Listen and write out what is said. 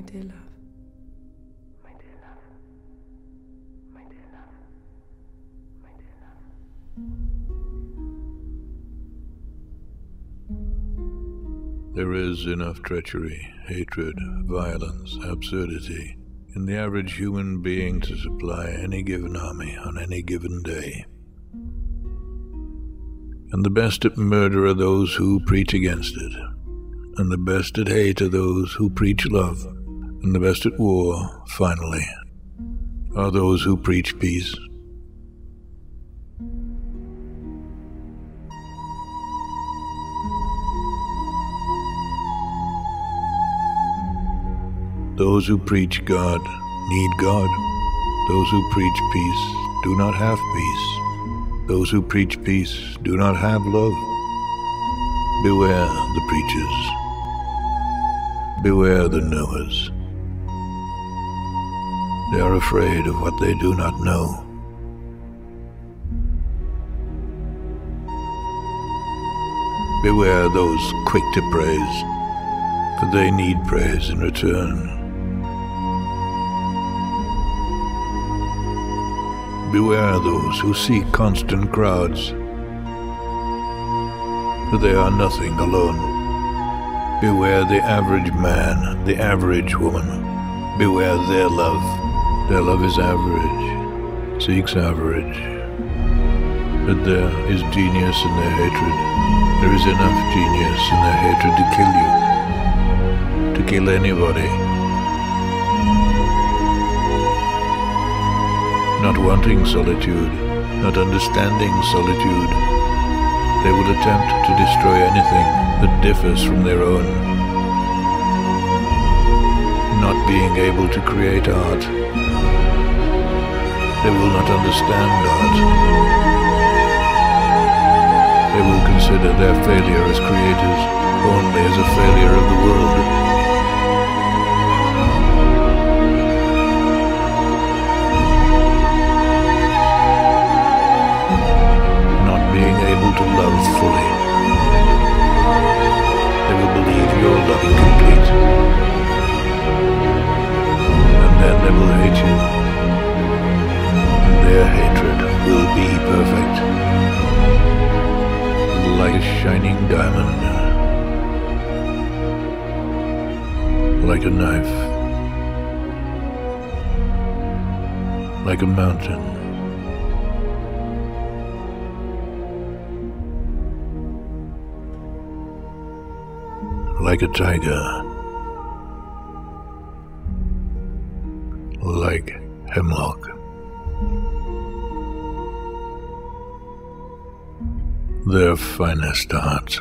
my dear love. My dear love. My dear love. My dear love. There is enough treachery, hatred, violence, absurdity in the average human being to supply any given army on any given day. And the best at murder are those who preach against it, and the best at hate are those who preach love, and the best at war, finally, are those who preach peace. Those who preach God need God. Those who preach peace do not have peace. Those who preach peace do not have love. Beware the preachers. Beware the knowers. They are afraid of what they do not know. Beware those quick to praise, for they need praise in return. Beware those who seek constant crowds, for they are nothing alone. Beware the average man, the average woman. Beware their love. Their love is average, seeks average. But there is genius in their hatred. There is enough genius in their hatred to kill you, to kill anybody. not wanting solitude, not understanding solitude. They will attempt to destroy anything that differs from their own. Not being able to create art, they will not understand art. They will consider their failure as creators only as a failure of the world. Not being able to love fully. They will believe your love diamond. Like a knife. Like a mountain. like a tiger, like hemlock. Their finest art.